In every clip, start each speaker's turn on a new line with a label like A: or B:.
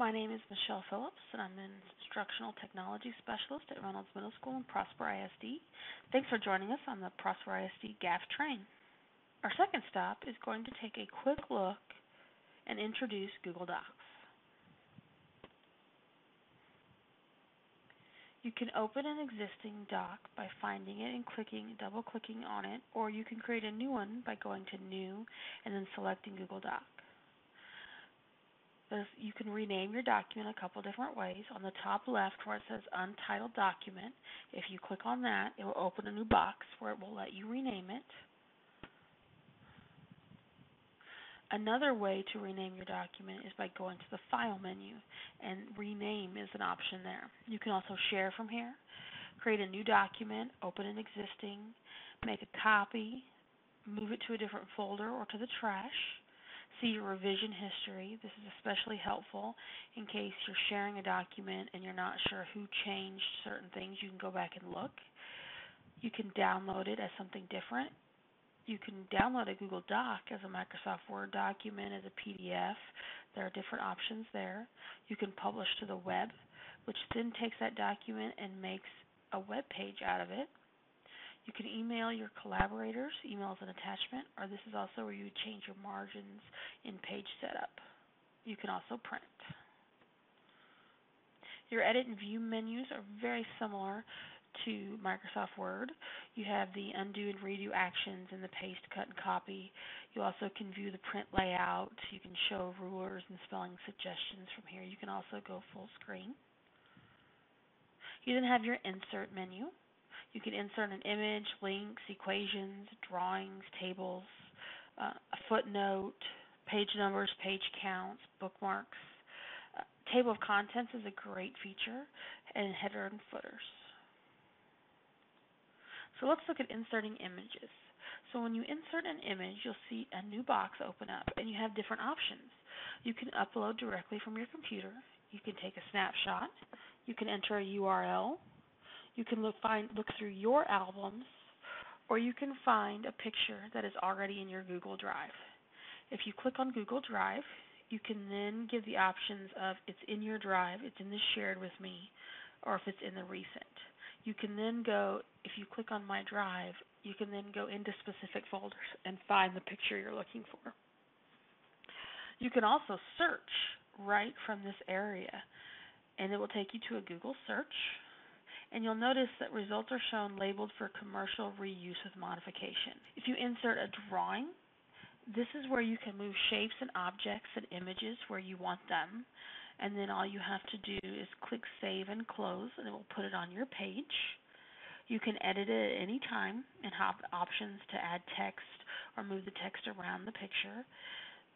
A: My name is Michelle Phillips, and I'm an Instructional Technology Specialist at Reynolds Middle School in Prosper ISD. Thanks for joining us on the Prosper ISD GAFE train. Our second stop is going to take a quick look and introduce Google Docs. You can open an existing doc by finding it and clicking, double clicking on it, or you can create a new one by going to New and then selecting Google Doc. You can rename your document a couple different ways. On the top left where it says Untitled Document, if you click on that, it will open a new box where it will let you rename it. Another way to rename your document is by going to the File menu, and Rename is an option there. You can also share from here, create a new document, open an existing, make a copy, move it to a different folder or to the trash, see your revision history. This is especially helpful in case you're sharing a document and you're not sure who changed certain things. You can go back and look. You can download it as something different. You can download a Google Doc as a Microsoft Word document, as a PDF. There are different options there. You can publish to the web, which then takes that document and makes a web page out of it. You can email your collaborators, email as an attachment, or this is also where you change your margins in page setup. You can also print. Your edit and view menus are very similar to Microsoft Word. You have the undo and redo actions and the paste, cut, and copy. You also can view the print layout. You can show rulers and spelling suggestions from here. You can also go full screen. You then have your insert menu. You can insert an image, links, equations, drawings, tables, uh, a footnote, page numbers, page counts, bookmarks. Uh, table of contents is a great feature, and header and footers. So let's look at inserting images. So when you insert an image, you'll see a new box open up, and you have different options. You can upload directly from your computer. You can take a snapshot. You can enter a URL. You can look find look through your albums, or you can find a picture that is already in your Google Drive. If you click on Google Drive, you can then give the options of it's in your drive, it's in the shared with me, or if it's in the recent. You can then go, if you click on my drive, you can then go into specific folders and find the picture you're looking for. You can also search right from this area, and it will take you to a Google search and you'll notice that results are shown labeled for commercial reuse with modification. If you insert a drawing, this is where you can move shapes and objects and images where you want them, and then all you have to do is click Save and Close, and it will put it on your page. You can edit it at any time and have options to add text or move the text around the picture.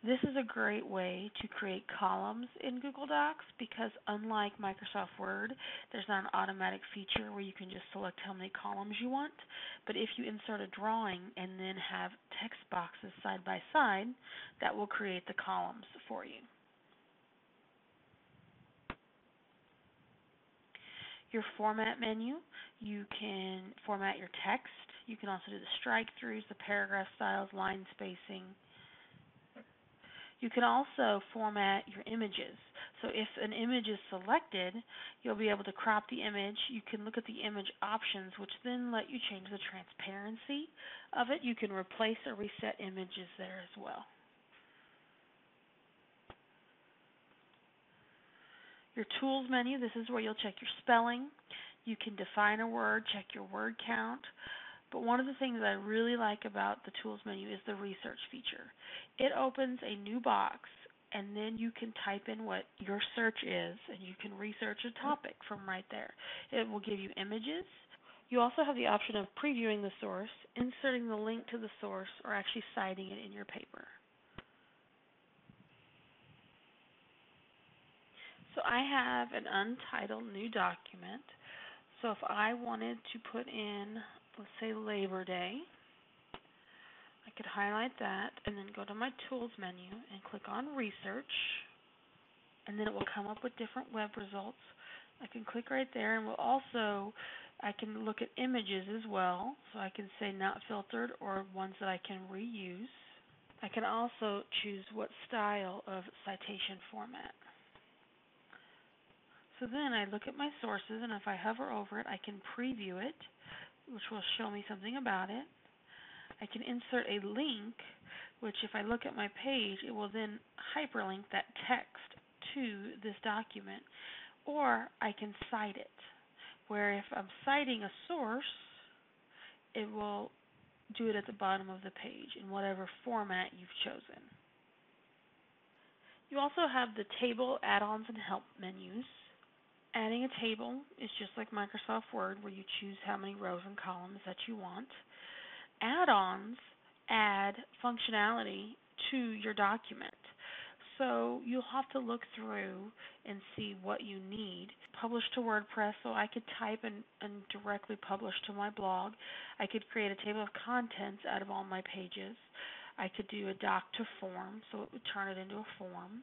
A: This is a great way to create columns in Google Docs because unlike Microsoft Word, there's not an automatic feature where you can just select how many columns you want. But if you insert a drawing and then have text boxes side by side, that will create the columns for you. Your format menu, you can format your text. You can also do the strike throughs, the paragraph styles, line spacing, you can also format your images. So if an image is selected, you'll be able to crop the image. You can look at the image options, which then let you change the transparency of it. You can replace or reset images there as well. Your tools menu, this is where you'll check your spelling. You can define a word, check your word count. But one of the things I really like about the tools menu is the research feature. It opens a new box and then you can type in what your search is and you can research a topic from right there. It will give you images. You also have the option of previewing the source, inserting the link to the source, or actually citing it in your paper. So I have an untitled new document. So if I wanted to put in let's say Labor Day. I could highlight that and then go to my Tools menu and click on Research. And then it will come up with different web results. I can click right there and we'll also, I can look at images as well. So I can say not filtered or ones that I can reuse. I can also choose what style of citation format. So then I look at my sources, and if I hover over it, I can preview it, which will show me something about it. I can insert a link, which if I look at my page, it will then hyperlink that text to this document. Or I can cite it, where if I'm citing a source, it will do it at the bottom of the page in whatever format you've chosen. You also have the table, add-ons, and help menus. Adding a table is just like Microsoft Word where you choose how many rows and columns that you want. Add-ons add functionality to your document. So you'll have to look through and see what you need. Publish to WordPress, so I could type and, and directly publish to my blog. I could create a table of contents out of all my pages. I could do a doc to form, so it would turn it into a form.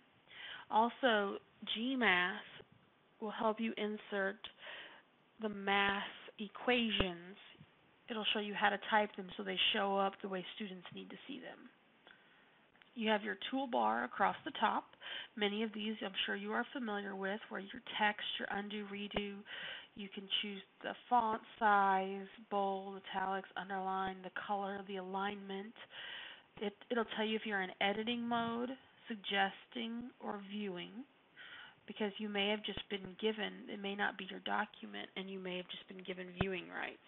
A: Also, GMath will help you insert the math equations. It'll show you how to type them so they show up the way students need to see them. You have your toolbar across the top. Many of these I'm sure you are familiar with, where your text, your undo, redo, you can choose the font size, bold, italics, underline, the color, the alignment. It, it'll tell you if you're in editing mode, suggesting, or viewing, because you may have just been given, it may not be your document, and you may have just been given viewing rights.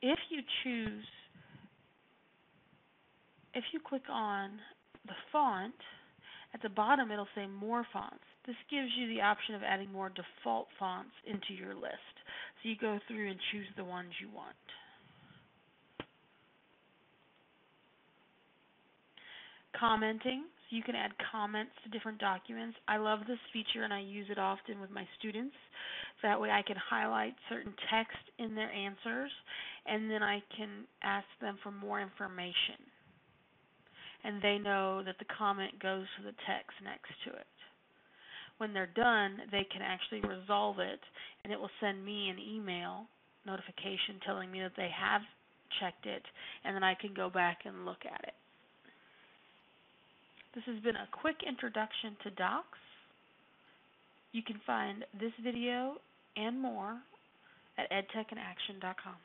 A: If you choose if you click on the font, at the bottom it'll say More Fonts. This gives you the option of adding more default fonts into your list. So you go through and choose the ones you want. Commenting, you can add comments to different documents. I love this feature and I use it often with my students. That way I can highlight certain text in their answers and then I can ask them for more information and they know that the comment goes to the text next to it. When they're done, they can actually resolve it, and it will send me an email notification telling me that they have checked it, and then I can go back and look at it. This has been a quick introduction to Docs. You can find this video and more at edtechinaction.com.